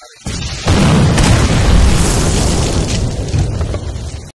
right.